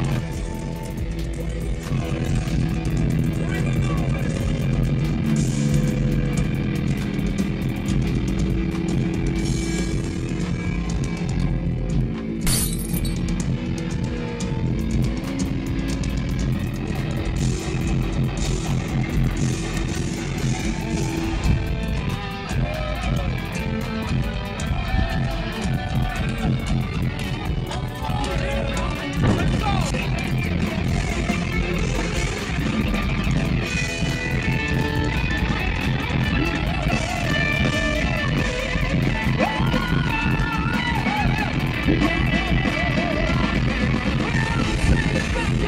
Mm-hmm.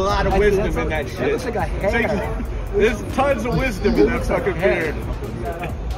a lot of wisdom That in that looks shit. like a hair. There's tons of wisdom in that fucking beard.